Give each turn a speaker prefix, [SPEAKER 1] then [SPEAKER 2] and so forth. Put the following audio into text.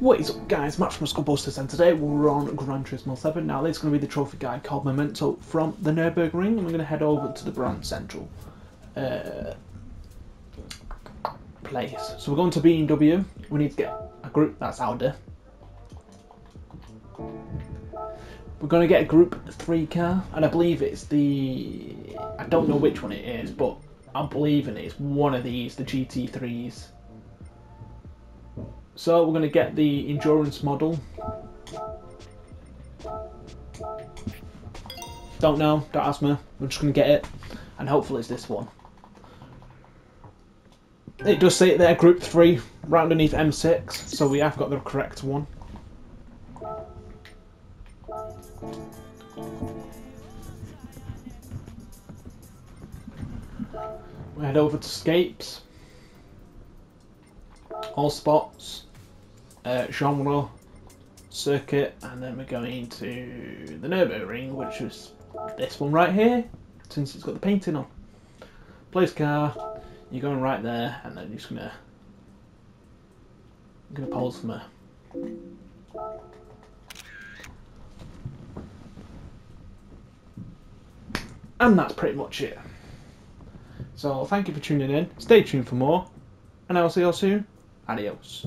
[SPEAKER 1] What is up guys, Matt from Skullbusters and today we're on Gran Turismo 7. Now this is going to be the trophy guide called Memento from the Nürburgring and we're going to head over to the Brand Central uh, place. So we're going to BMW, we need to get a group, that's Audi. We're going to get a group 3 car and I believe it's the, I don't know which one it is but I'm believing it's one of these, the GT3s. So we're going to get the endurance model. Don't know, don't ask me. We're just going to get it. And hopefully it's this one. It does say it there, group 3, right underneath M6. So we have got the correct one. We head over to Scapes. All spots uh, genre, circuit, and then we're going to the Nürburgring, which is this one right here, since it's got the painting on. Place car, you're going right there, and then you're just gonna I'm gonna pause from there. And that's pretty much it. So thank you for tuning in. Stay tuned for more, and I will see you all soon. Adios.